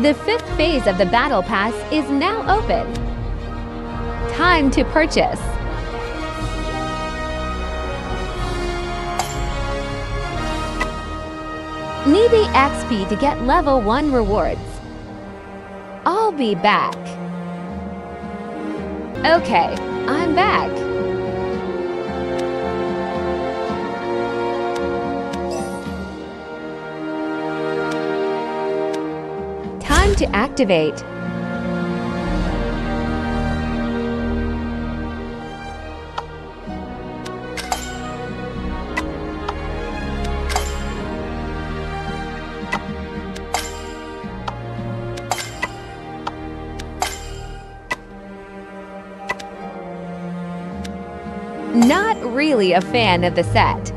The fifth phase of the Battle Pass is now open. Time to purchase. Need the XP to get level 1 rewards. I'll be back. Okay, I'm back. Time to activate. Not really a fan of the set.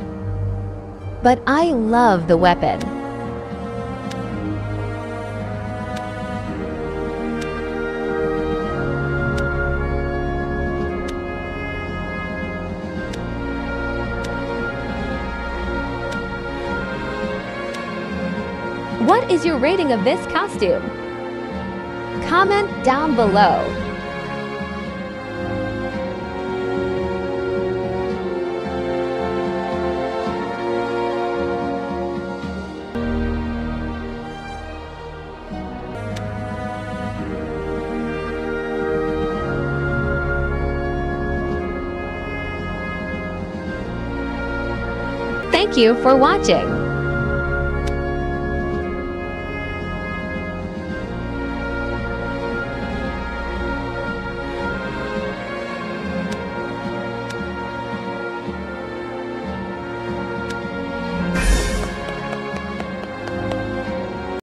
But I love the weapon. What is your rating of this costume? Comment down below. Thank you for watching.